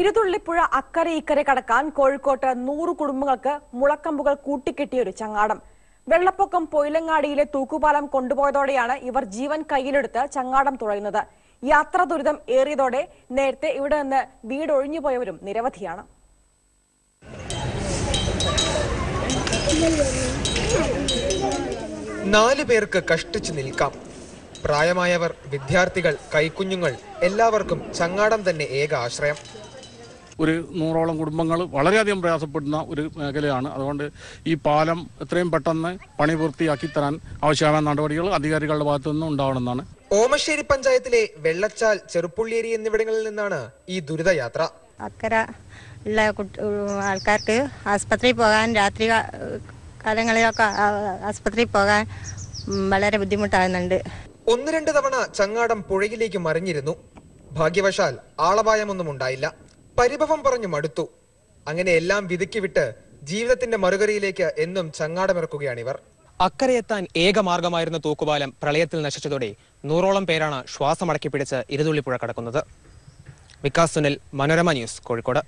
ഇരുതുള്ളിപ്പുഴ അക്കരെ ഇക്കരെ കടക്കാൻ കോഴിക്കോട്ട് നൂറ് കുടുംബങ്ങൾക്ക് മുളക്കമ്പുകൾ കൂട്ടിക്കെട്ടിയ ഒരു ചങ്ങാടം. വെള്ളപ്പൊക്കം പൊയിലങ്ങാടിയിലെ തൂക്കുപാലം കൊണ്ടുപോയതോടെയാണ് ഇവർ ജീവൻ കയ്യിലെടുത്ത് ചങ്ങാടം തുഴയുന്നത് യാത്ര ദുരിതം ഏറിയതോടെ നേരത്തെ ഇവിടെ നിന്ന് വീട് ഒഴിഞ്ഞുപോയവരും നിരവധിയാണ്. നാല് പേർക്ക് കഷ്ടിച്ചു നിൽക്കാം. പ്രായമായവർ വിദ്യാർത്ഥികൾ കൈക്കുഞ്ഞുങ്ങൾ എല്ലാവർക്കും ചങ്ങാടം തന്നെ ഏക ആശ്രയം. ഒരു നൂറോളം കുടുംബങ്ങൾ വളരെയധികം പ്രയാസപ്പെടുന്ന ഒരു മേഖലയാണ്. അതുകൊണ്ട് ഈ പാലം എത്രയും പെട്ടെന്ന് പണി പൂർത്തിയാക്കി തരാൻ ആവശ്യമായ നടപടികൾ അധികാരികളുടെ ഭാഗത്തു നിന്നും ഉണ്ടാവണമെന്നാണ്. ഓമശ്ശേരി പഞ്ചായത്തിലെ വെള്ളച്ചാൽ ചെറുപ്പുള്ളിയേരി എന്നിവിടങ്ങളിൽ നിന്നാണ് ഈ ദുരിതയാത്ര. അക്കര ഉള്ള കുട്ടി- ആൾക്കാർക്ക് ആസ്പത്രിയിൽ പോകാൻ രാത്രി കാലങ്ങളിലൊക്കെ ആസ്പത്രി ആസ്പത്രിയിൽ പോകാൻ വളരെ ബുദ്ധിമുട്ടാകുന്നുണ്ട്. ഒന്ന് രണ്ട് തവണ ചങ്ങാടം പുഴയിലേക്ക് മറിഞ്ഞിരുന്നു. ഭാഗ്യവശാൽ ആളപായമൊന്നും ഉണ്ടായില്ല. പരിഭവം പറഞ്ഞു മടുത്തു. അങ്ങനെ എല്ലാം വിധിക്ക് വിട്ട് ജീവിതത്തിന്റെ മറുകരയിലേക്ക് എന്നും ചങ്ങാടമിറക്കുകയാണിവർ അക്കരയെത്താൻ ഏക മാർഗമായിരുന്ന തൂക്കുപാലം പ്രളയത്തിൽ നശിച്ചതോടെ നൂറോളം പേരാണ് ശ്വാസമടക്കി പിടിച്ച് ഇരുതുള്ളിപ്പുഴ കടക്കുന്നത്. വികാസ് സുനിൽ മനോരമ ന്യൂസ് കോഴിക്കോട്.